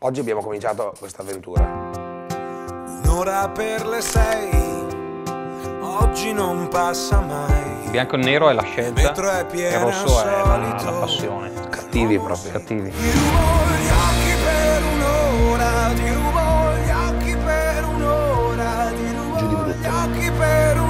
Oggi abbiamo cominciato questa avventura. Un'ora per le sei, oggi non passa mai. Bianco e nero è la scelta, è e rosso è la, la passione. Cattivi proprio. Cattivi. Ti rubo gli occhi per un'ora, ti rubo gli occhi per un'ora, ti rubo gli occhi per un'ora.